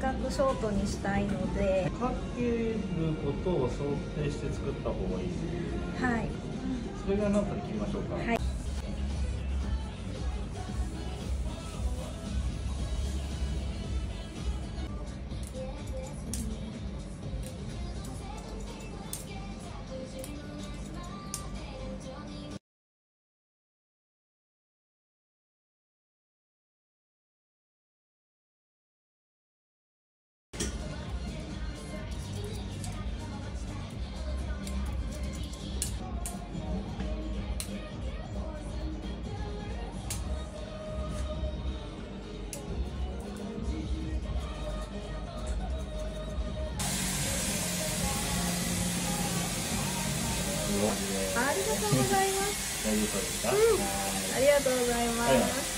短くショートにしたいので。かけることを想定して作った方がいいですはい。それが何分切りましょうか？はいありがとうございます。大丈夫ですか、うんありがとうございます。